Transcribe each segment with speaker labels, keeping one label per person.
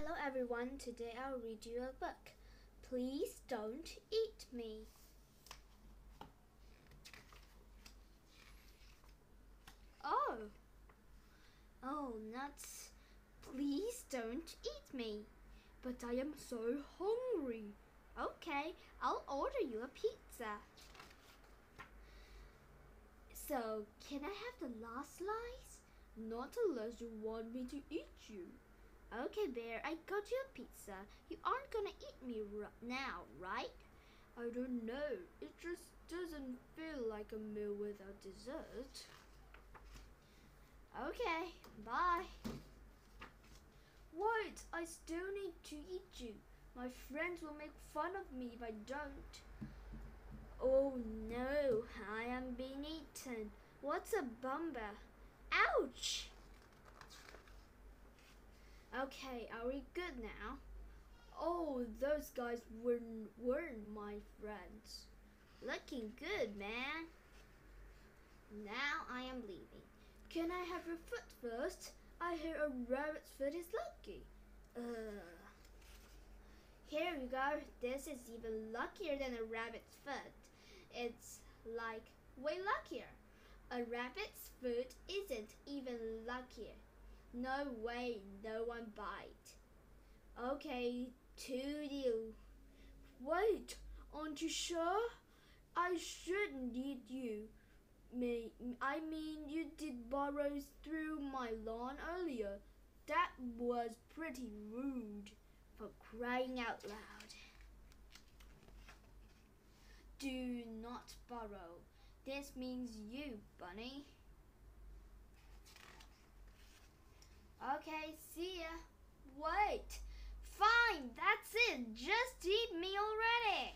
Speaker 1: Hello everyone, today I'll read you a book. Please don't eat me. Oh. Oh, nuts. Please don't eat me. But I am so hungry. Okay, I'll order you a pizza. So, can I have the last slice? Not unless you want me to eat you. Okay, Bear, I got you a pizza. You aren't gonna eat me now, right? I don't know. It just doesn't feel like a meal without dessert. Okay, bye. Wait, I still need to eat you. My friends will make fun of me if I don't. Oh no, I am being eaten. What's a bumper? Ouch! Okay, are we good now? Oh, those guys weren't, weren't my friends. Looking good, man. Now I am leaving. Can I have your foot first? I hear a rabbit's foot is lucky. Uh, here you go. This is even luckier than a rabbit's foot. It's like way luckier. A rabbit's foot isn't even luckier. No way, no one bite. Okay, to you. Wait, aren't you sure? I shouldn't eat you. Me, I mean, you did burrow through my lawn earlier. That was pretty rude for crying out loud. Do not burrow. This means you, Bunny. Okay, see ya. Wait. Fine, that's it. Just eat me already.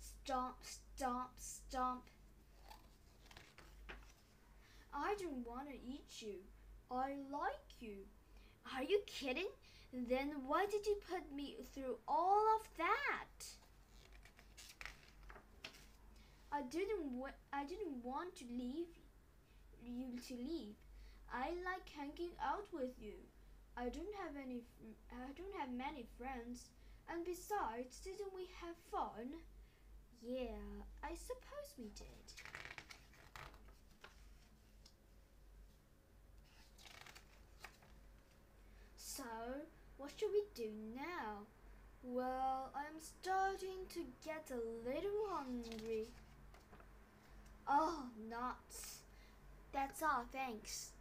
Speaker 1: Stomp, stomp, stomp. I don't want to eat you. I like you. Are you kidding? Then why did you put me through all of that? I didn't I didn't want to leave you to leave. I like hanging out with you. I don't have any I don't have many friends. And besides, didn't we have fun? Yeah, I suppose we did. So, what should we do now? Well, I'm starting to get a little hungry. Oh, nuts. That's all, thanks.